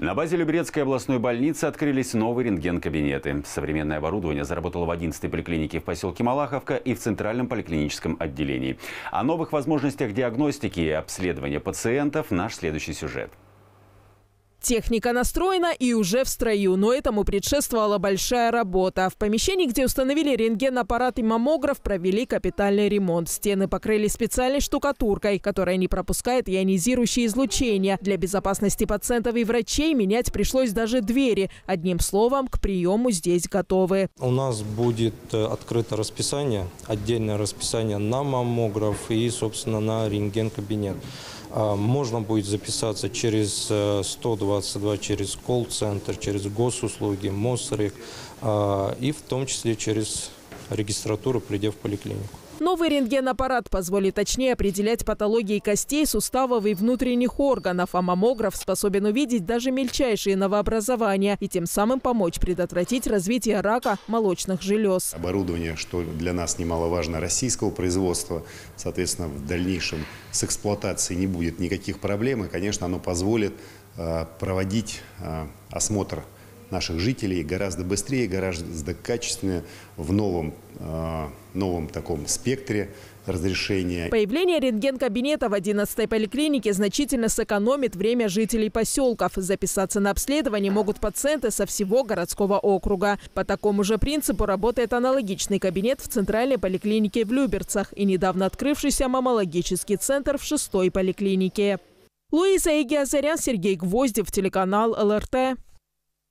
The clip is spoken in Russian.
На базе Люберецкой областной больницы открылись новые рентген-кабинеты. Современное оборудование заработало в 11-й поликлинике в поселке Малаховка и в Центральном поликлиническом отделении. О новых возможностях диагностики и обследования пациентов наш следующий сюжет. Техника настроена и уже в строю, но этому предшествовала большая работа. В помещении, где установили рентген-аппарат и маммограф, провели капитальный ремонт. Стены покрыли специальной штукатуркой, которая не пропускает ионизирующие излучения. Для безопасности пациентов и врачей менять пришлось даже двери. Одним словом, к приему здесь готовы. У нас будет э, открыто расписание, отдельное расписание на маммограф и, собственно, на рентген-кабинет. А, можно будет записаться через э, 120 22 через колл-центр, через госуслуги, МОСРИК и в том числе через регистратуру, придя в поликлинику. Новый рентген-аппарат позволит точнее определять патологии костей, суставов и внутренних органов, а маммограф способен увидеть даже мельчайшие новообразования и тем самым помочь предотвратить развитие рака молочных желез. Оборудование, что для нас немаловажно, российского производства, соответственно, в дальнейшем с эксплуатацией не будет никаких проблем, и, конечно, оно позволит э, проводить э, осмотр наших жителей гораздо быстрее, гораздо качественнее в новом, э, новом таком спектре разрешения. Появление рентген-кабинета в 11-й поликлинике значительно сэкономит время жителей поселков. Записаться на обследование могут пациенты со всего городского округа. По такому же принципу работает аналогичный кабинет в центральной поликлинике в Люберцах и недавно открывшийся маммологический центр в 6-й поликлинике. Луиза Игиазарян, Сергей Гвоздев, телеканал ЛРТ.